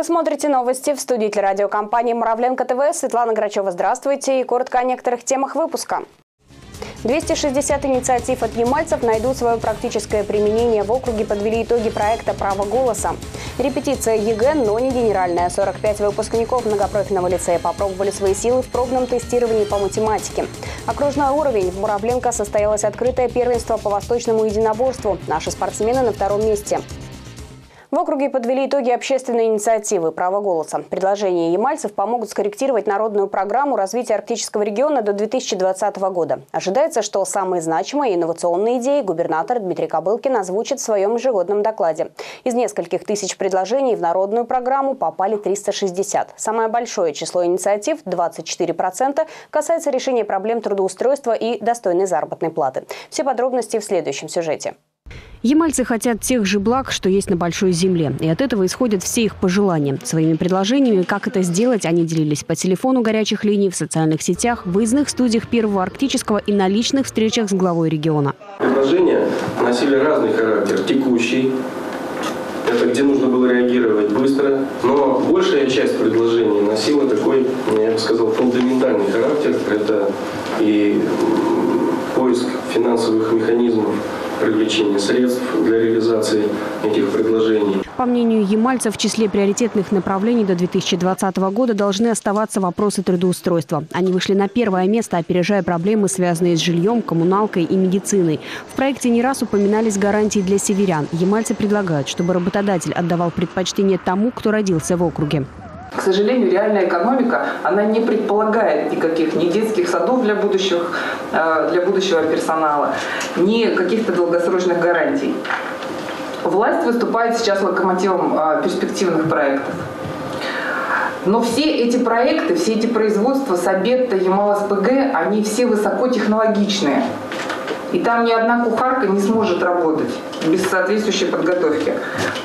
Вы смотрите новости в студии телерадиокомпании «Муравленко ТВ». Светлана Грачева, здравствуйте. И коротко о некоторых темах выпуска. 260 инициатив от ямальцев найдут свое практическое применение. В округе подвели итоги проекта «Право голоса». Репетиция ЕГЭ, но не генеральная. 45 выпускников многопрофильного лицея попробовали свои силы в пробном тестировании по математике. Окружной уровень. В Муравленко состоялось открытое первенство по восточному единоборству. Наши спортсмены на втором месте. В округе подвели итоги общественной инициативы «Право голоса». Предложения ямальцев помогут скорректировать народную программу развития арктического региона до 2020 года. Ожидается, что самые значимые инновационные идеи губернатор Дмитрий Кобылкин озвучит в своем ежегодном докладе. Из нескольких тысяч предложений в народную программу попали 360. Самое большое число инициатив, 24%, касается решения проблем трудоустройства и достойной заработной платы. Все подробности в следующем сюжете. Ямальцы хотят тех же благ, что есть на Большой Земле. И от этого исходят все их пожелания. Своими предложениями, как это сделать, они делились по телефону горячих линий, в социальных сетях, в выездных студиях Первого Арктического и на личных встречах с главой региона. Предложения носили разный характер. Текущий, это где нужно было реагировать быстро. Но большая часть предложений носила такой, я бы сказал, фундаментальный характер. Это и поиск финансовых механизмов привлечения средств для реализации этих предложений. По мнению Ямальца, в числе приоритетных направлений до 2020 года должны оставаться вопросы трудоустройства. Они вышли на первое место, опережая проблемы, связанные с жильем, коммуналкой и медициной. В проекте не раз упоминались гарантии для северян. Ямальцы предлагают, чтобы работодатель отдавал предпочтение тому, кто родился в округе. К сожалению, реальная экономика, она не предполагает никаких ни детских садов для, будущих, э, для будущего персонала, ни каких-то долгосрочных гарантий. Власть выступает сейчас локомотивом э, перспективных проектов. Но все эти проекты, все эти производства Сабетта, Ямал-СПГ, они все высокотехнологичные. И там ни одна кухарка не сможет работать без соответствующей подготовки.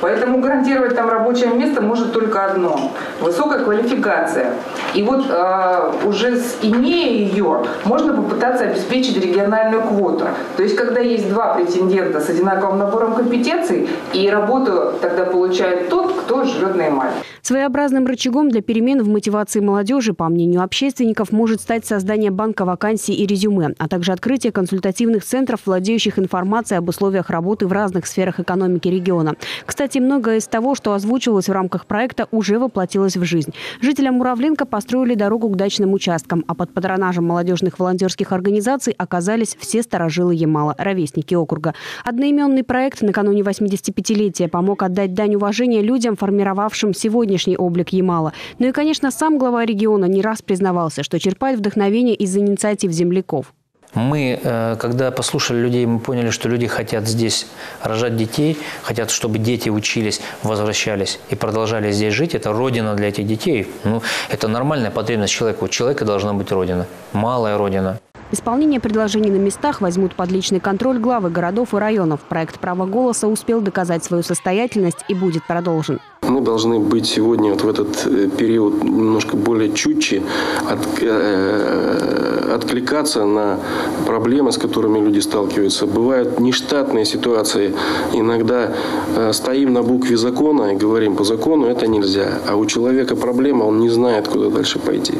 Поэтому гарантировать там рабочее место может только одно – высокая квалификация. И вот э, уже с, имея ее, можно попытаться обеспечить региональную квоту. То есть, когда есть два претендента с одинаковым набором компетенций, и работу тогда получает тот, кто живет на Ямале. Своеобразным рычагом для перемен в мотивации молодежи, по мнению общественников, может стать создание банка вакансий и резюме, а также открытие консультативных центров, владеющих информацией об условиях работы в разных сферах экономики региона. Кстати, многое из того, что озвучивалось в рамках проекта, уже воплотилось в жизнь. Жителям Муравленко построили дорогу к дачным участкам, а под патронажем молодежных волонтерских организаций оказались все старожилы Ямала, ровесники округа. Одноименный проект накануне 85-летия помог отдать дань уважения людям, формировавшим сегодня нынешний облик Ямала. Ну и, конечно, сам глава региона не раз признавался, что черпает вдохновение из инициатив земляков. Мы, э, когда послушали людей, мы поняли, что люди хотят здесь рожать детей, хотят, чтобы дети учились, возвращались и продолжали здесь жить. Это родина для этих детей. Ну, это нормальная потребность человека. У человека должна быть родина, малая родина. Исполнение предложений на местах возьмут под личный контроль главы городов и районов. Проект «Право голоса» успел доказать свою состоятельность и будет продолжен. Мы должны быть сегодня вот в этот э, период немножко более чутче, от, э, откликаться на проблемы, с которыми люди сталкиваются. Бывают нештатные ситуации. Иногда э, стоим на букве закона и говорим, по закону это нельзя. А у человека проблема, он не знает, куда дальше пойти.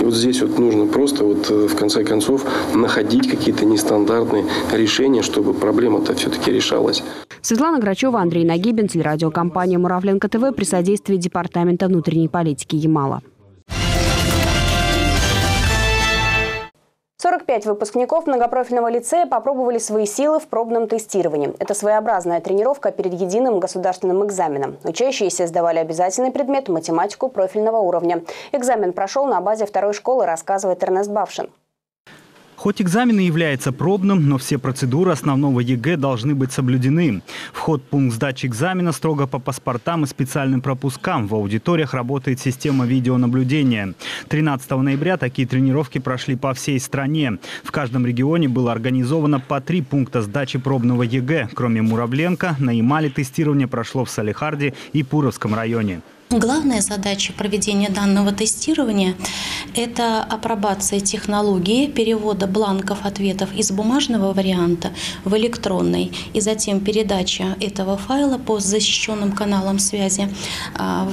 И вот здесь вот нужно просто вот э, в конце концов находить какие-то нестандартные решения, чтобы проблема-то все-таки решалась. Светлана Грачева, Андрей Нагибин, телерадиокомпания «Муравленко ТВ» при содействии Департамента внутренней политики Ямала. 45 выпускников многопрофильного лицея попробовали свои силы в пробном тестировании. Это своеобразная тренировка перед единым государственным экзаменом. Учащиеся сдавали обязательный предмет – математику профильного уровня. Экзамен прошел на базе второй школы, рассказывает Эрнест Бавшин. Хоть экзамен и является пробным, но все процедуры основного ЕГЭ должны быть соблюдены. Вход пункт сдачи экзамена строго по паспортам и специальным пропускам. В аудиториях работает система видеонаблюдения. 13 ноября такие тренировки прошли по всей стране. В каждом регионе было организовано по три пункта сдачи пробного ЕГЭ. Кроме Муравленко, на Ямале тестирование прошло в Салехарде и Пуровском районе. Главная задача проведения данного тестирования – это апробация технологии перевода бланков ответов из бумажного варианта в электронный и затем передача этого файла по защищенным каналам связи а,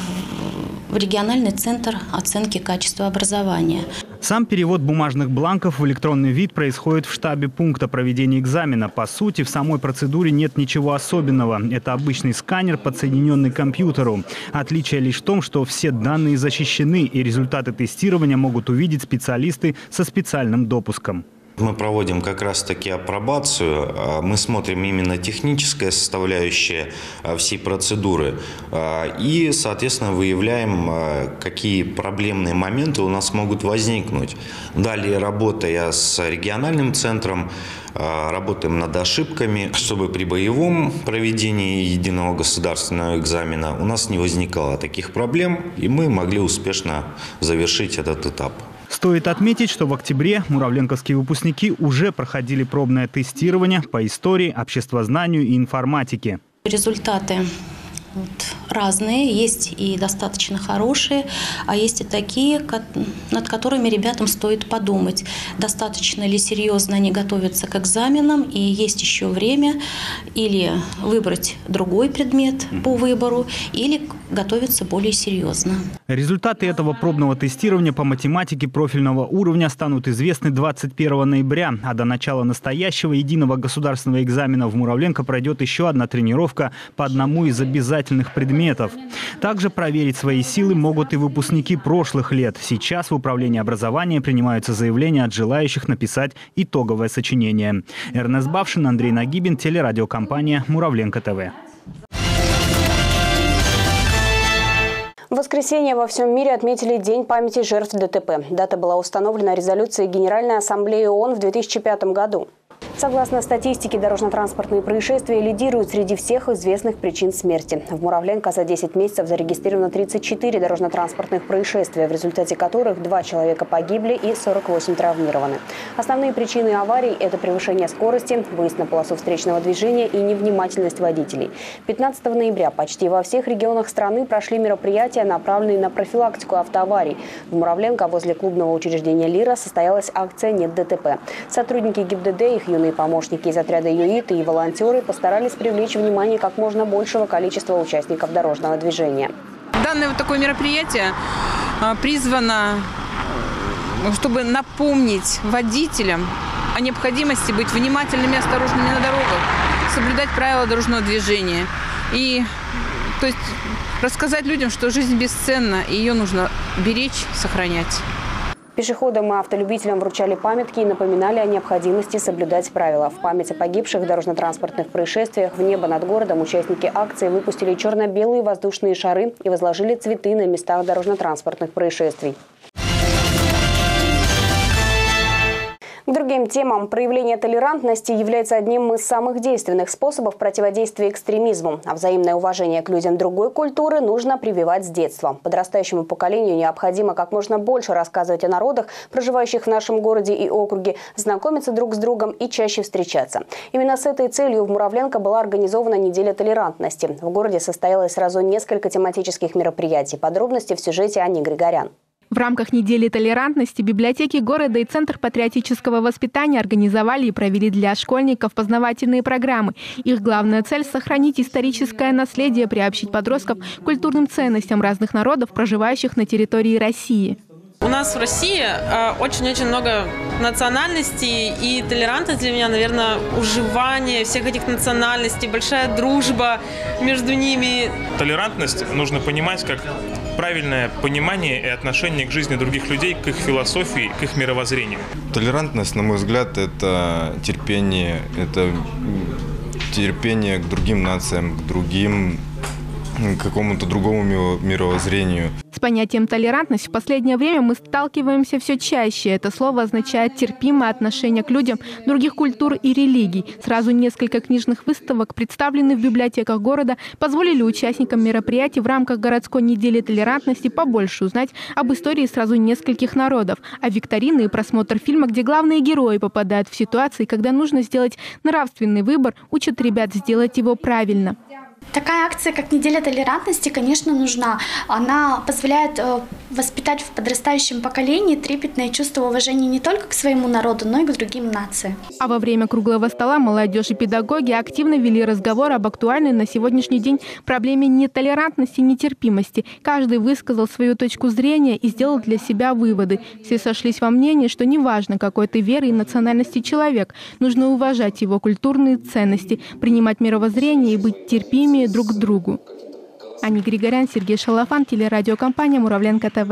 в региональный центр оценки качества образования. Сам перевод бумажных бланков в электронный вид происходит в штабе пункта проведения экзамена. По сути, в самой процедуре нет ничего особенного. Это обычный сканер, подсоединенный к компьютеру. Отличие лишь в том, что все данные защищены и результаты тестирования могут увидеть специалисты со специальным допуском. Мы проводим как раз-таки апробацию. А, мы смотрим именно техническая составляющая а, всей процедуры. А, и, соответственно, выявляем, какие проблемные моменты у нас могут возникнуть. Далее, работая с региональным центром, работаем над ошибками, чтобы при боевом проведении единого государственного экзамена у нас не возникало таких проблем, и мы могли успешно завершить этот этап. Стоит отметить, что в октябре муравленковские выпускники уже проходили пробное тестирование по истории, обществознанию и информатике. Результаты вот, разные, есть и достаточно хорошие, а есть и такие, над которыми ребятам стоит подумать, достаточно ли серьезно они готовятся к экзаменам, и есть еще время или выбрать другой предмет по выбору, или готовиться более серьезно. Результаты этого пробного тестирования по математике профильного уровня станут известны 21 ноября, а до начала настоящего единого государственного экзамена в Муравленко пройдет еще одна тренировка по одному из обязательных предметов. Также проверить свои силы могут и выпускники прошлых лет. Сейчас в Управлении образования принимаются заявления от желающих написать итоговое сочинение. Эрнест Бавшин, Андрей Нагибин, телерадиокомпания «Муравленко ТВ». В воскресенье во всем мире отметили День памяти жертв ДТП. Дата была установлена резолюцией Генеральной Ассамблеи ООН в 2005 году. Согласно статистике, дорожно-транспортные происшествия лидируют среди всех известных причин смерти. В Муравленко за 10 месяцев зарегистрировано 34 дорожно-транспортных происшествия, в результате которых два человека погибли и 48 травмированы. Основные причины аварий – это превышение скорости, выезд на полосу встречного движения и невнимательность водителей. 15 ноября почти во всех регионах страны прошли мероприятия, направленные на профилактику автоаварий. В Муравленко возле клубного учреждения «Лира» состоялась акция «Нет ДТП». Сотрудники ГИБДД, их юные помощники из отряда ЮИТ и волонтеры постарались привлечь внимание как можно большего количества участников дорожного движения. Данное вот такое мероприятие а, призвано, э, чтобы напомнить водителям о необходимости быть внимательными и осторожными на дорогах, соблюдать правила дорожного движения. И то есть рассказать людям, что жизнь бесценна, и ее нужно беречь, сохранять. Пешеходам и автолюбителям вручали памятки и напоминали о необходимости соблюдать правила. В память о погибших дорожно-транспортных происшествиях в небо над городом участники акции выпустили черно-белые воздушные шары и возложили цветы на местах дорожно-транспортных происшествий. К другим темам. Проявление толерантности является одним из самых действенных способов противодействия экстремизму. А взаимное уважение к людям другой культуры нужно прививать с детства. Подрастающему поколению необходимо как можно больше рассказывать о народах, проживающих в нашем городе и округе, знакомиться друг с другом и чаще встречаться. Именно с этой целью в Муравленко была организована неделя толерантности. В городе состоялось сразу несколько тематических мероприятий. Подробности в сюжете Ани Григорян. В рамках недели толерантности библиотеки города и Центр патриотического воспитания организовали и провели для школьников познавательные программы. Их главная цель – сохранить историческое наследие, приобщить подростков к культурным ценностям разных народов, проживающих на территории России. У нас в России э, очень-очень много национальностей, и толерантность для меня, наверное, уживание всех этих национальностей, большая дружба между ними. Толерантность нужно понимать как правильное понимание и отношение к жизни других людей, к их философии, к их мировоззрению. Толерантность, на мой взгляд, это терпение, это терпение к другим нациям, к другим к какому-то другому мировоззрению. С понятием толерантность в последнее время мы сталкиваемся все чаще. Это слово означает терпимое отношение к людям других культур и религий. Сразу несколько книжных выставок, представленных в библиотеках города, позволили участникам мероприятий в рамках городской недели толерантности побольше узнать об истории сразу нескольких народов, а викторины и просмотр фильма, где главные герои попадают в ситуации, когда нужно сделать нравственный выбор, учат ребят сделать его правильно. Такая акция, как неделя толерантности, конечно, нужна. Она позволяет э, воспитать в подрастающем поколении трепетное чувство уважения не только к своему народу, но и к другим нациям. А во время круглого стола молодежь и педагоги активно вели разговор об актуальной на сегодняшний день проблеме нетолерантности и нетерпимости. Каждый высказал свою точку зрения и сделал для себя выводы. Все сошлись во мнении, что неважно, какой ты веры и национальности человек, нужно уважать его культурные ценности, принимать мировоззрение и быть терпимее друг к другу. Ани Григорян, Сергей Шалафан, телерадиокомпания «Муравленко ТВ».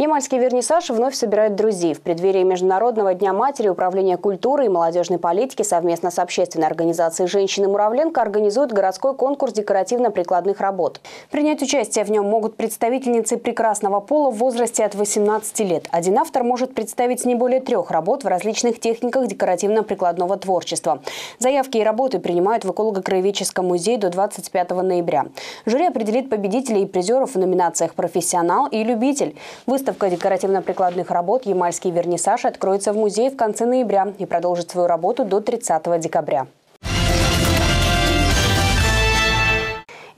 Ямальский вернисаж вновь собирает друзей. В преддверии Международного дня матери Управление культуры и молодежной политики совместно с общественной организацией «Женщины Муравленко» организует городской конкурс декоративно-прикладных работ. Принять участие в нем могут представительницы прекрасного пола в возрасте от 18 лет. Один автор может представить не более трех работ в различных техниках декоративно-прикладного творчества. Заявки и работы принимают в эколого-краеведческом музее до 25 ноября. Жюри определит победителей и призеров в номинациях «Профессионал» и «Любитель». Выставка Выставка декоративно-прикладных работ «Ямальский вернисаж» откроется в музее в конце ноября и продолжит свою работу до 30 декабря.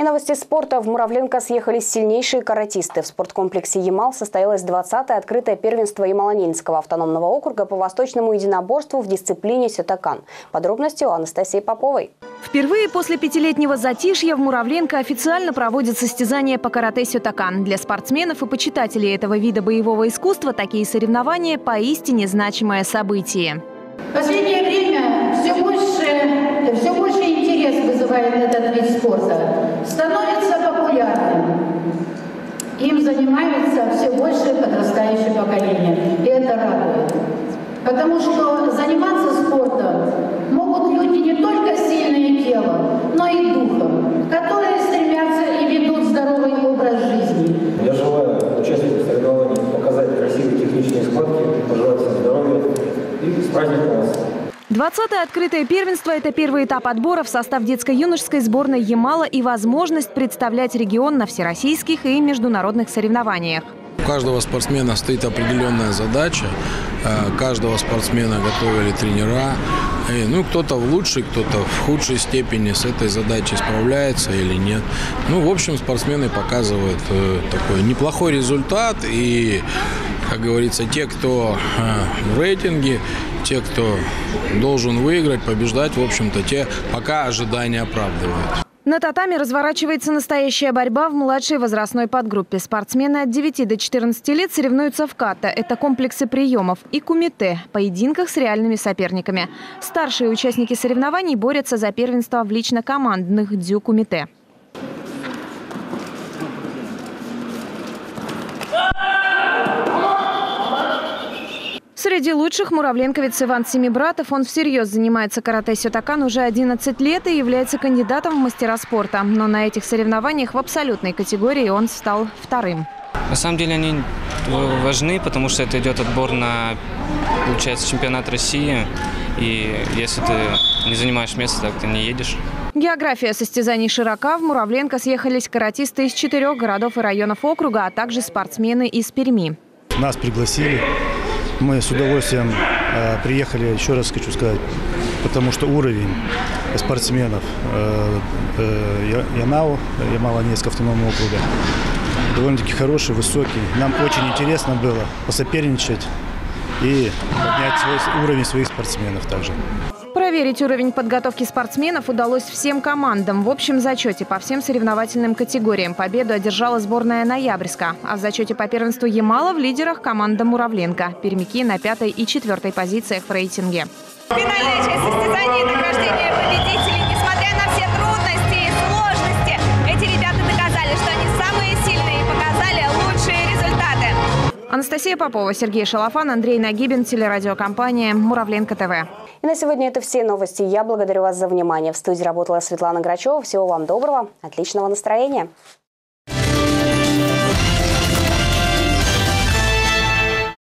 И новости спорта. В Муравленко съехались сильнейшие каратисты. В спорткомплексе «Ямал» состоялось 20-е открытое первенство Ямало-Ненецкого автономного округа по восточному единоборству в дисциплине «Сетакан». Подробности у Анастасии Поповой. Впервые после пятилетнего затишья в Муравленко официально проводят состязания по карате «Сетакан». Для спортсменов и почитателей этого вида боевого искусства такие соревнования – поистине значимое событие. В последнее время все больше, все больше интерес вызывает этот вид спорта. Становится популярным. Им занимается все больше подрастающее поколение. И это радует. Потому что заниматься спортом могут люди не только сильные телом, но и духом, которые стремятся и ведут здоровый образ жизни. Я желаю участникам соревнований показать красивые технические схватки, пожелать всем здоровья и с праздником вас! 20-е открытое первенство – это первый этап отбора в состав детско-юношеской сборной Ямала и возможность представлять регион на всероссийских и международных соревнованиях. У каждого спортсмена стоит определенная задача. Э, каждого спортсмена готовили тренера. Ну, кто-то в лучшей, кто-то в худшей степени с этой задачей справляется или нет. Ну, в общем, спортсмены показывают э, такой неплохой результат. И, как говорится, те, кто э, в рейтинге, те, кто должен выиграть, побеждать, в общем-то, те пока ожидания оправдывают. На татами разворачивается настоящая борьба в младшей возрастной подгруппе. Спортсмены от 9 до 14 лет соревнуются в ката. Это комплексы приемов и кумите – поединках с реальными соперниками. Старшие участники соревнований борются за первенство в лично-командных дю-кумите. Среди лучших муравленковец Иван Семибратов. Он всерьез занимается карате сётакан уже 11 лет и является кандидатом в мастера спорта. Но на этих соревнованиях в абсолютной категории он стал вторым. На самом деле они важны, потому что это идет отбор на, получается, чемпионат России. И если ты не занимаешь место, так ты не едешь. География состязаний широка. В Муравленко съехались каратисты из четырех городов и районов округа, а также спортсмены из Перми. Нас пригласили мы с удовольствием э, приехали, еще раз хочу сказать, потому что уровень спортсменов э, э, Ямау, Ямало-Ненецкого автономного округа довольно-таки хороший, высокий. Нам очень интересно было посоперничать и поднять свой уровень своих спортсменов также. Проверить уровень подготовки спортсменов удалось всем командам. В общем зачете по всем соревновательным категориям победу одержала сборная Ноябрьска. А в зачете по первенству Ямала в лидерах команда Муравленко. Пермяки на пятой и четвертой позициях в рейтинге. Финальная часть состязания – награждение победителей. Несмотря на все трудности Анастасия Попова, Сергей Шалафан, Андрей Нагибин, телерадиокомпания «Муравленко ТВ». И на сегодня это все новости. Я благодарю вас за внимание. В студии работала Светлана Грачева. Всего вам доброго, отличного настроения.